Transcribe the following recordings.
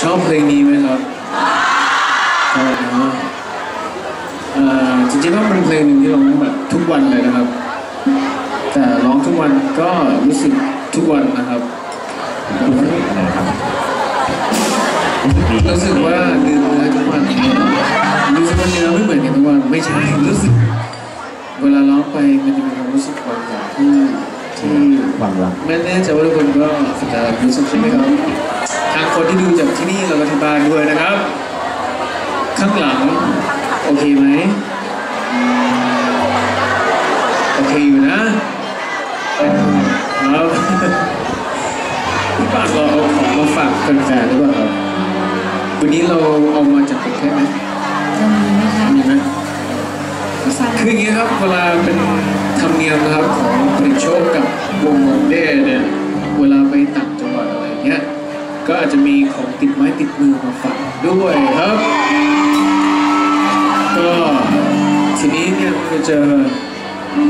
ชอบเพลงนี้ไหมครับชอบเนาะเอ่อจริงๆแล้วเป็นเพลงหนึ่งที่ร้องแบบทุกวันเลยนะครับ แต่ร้องทุกวันก็รู้สึกทุกวันนะครับรู้สึกว่าลืมเนื้อทุกวันรู้สึกว่าเนื้อไม่เหมือนกันทุกวันไม่ใช่รู้สึก เวลาร้องไปมันจะมีความรู้สึกบางอย่างที่ ที่ความรักไม่แน่ใจว่าทุกคนก็จะรู้สึกใช่ไหมครับทางคนที่ดูจากที่นี่เราก็ที่บ้านด้วยนะครับ ข้างหลัง โอเคไหมโอเคอยู่นะ ครับพี่ปากเราเอาของมาฝากแฟนๆหรือเปล่าครับวันนี้เราเอามาจากประเทศไหมจะมีไหมคะมีไหมไม่ทราบคืออย่างนี้ครับเวลาเป็น ธรรมเนียมนะครับของผลิโชคกับวงวงเด้เนี่ยเวลาไปต่างจังหวัดอะไรเงี้ยก็อาจจะมีของติดไม้ติดมือมาฝากด้วยครับ ก็ทีนี้เนี่ยมันก็จะ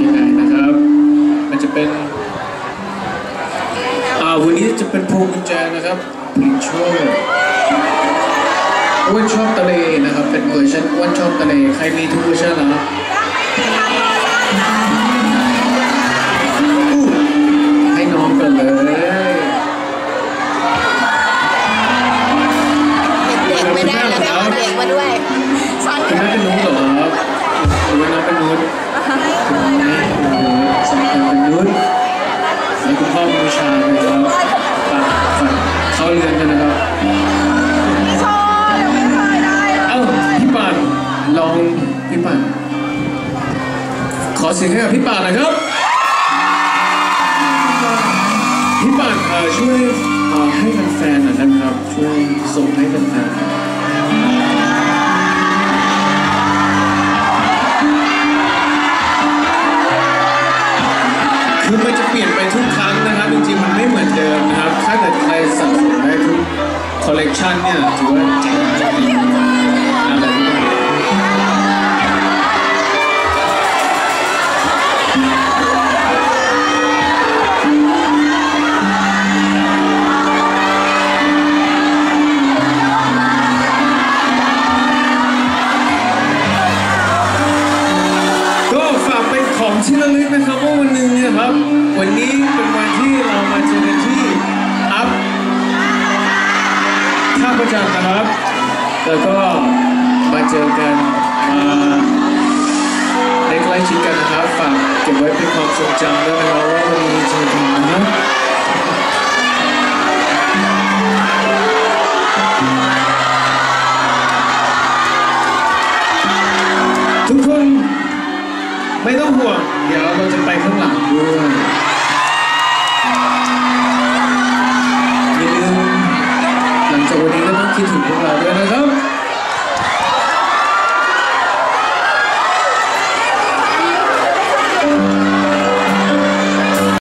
ยังไงนะครับ มันจะเป็นอ่าวันนี้จะเป็นพวงกุญแจนะครับผลิโชคอ้วนชอบทะเลนะครับ เป็นเวอร์ชันอ้วนชอบทะเลใครมีทุกเวอร์ชันแล้ว ผู้ชายนะครับฝากฝากเข้าเรือนกันนะครับโชว์ยังไม่เคยได้เลยเอ้าพี่ป่านลองพี่ป่านขอเสียงให้กับพี่ป่านหน่อยครับ พี่ป่านช่วยให้แฟนๆหน่อยนะครับ ช่วยส่งให้แฟนๆคือมันจะเปลี่ยนไปทุก คอลเลกชันเนี่ยถือว่าเจ๋งจริงๆอะไรที่มันก็ฝากเป็นของที่ระลึกนะครับว่าวันหนึ่งเนี่ยครับ วันนี้เป็นวันที่เรามาเจอกันที่าประจันทร์นะครับ แล้วก็มาเจอกันมาได้ใกล้ชิดกันนะครับ ฝากเก็บไว้เป็นความทรงจำด้วยนะครับว่าวันนี้เจอกันนะครับทุกคนไม่ต้องห่วง เดี๋ยวเราจะไปข้างหลังด้วย ที่ถูกพ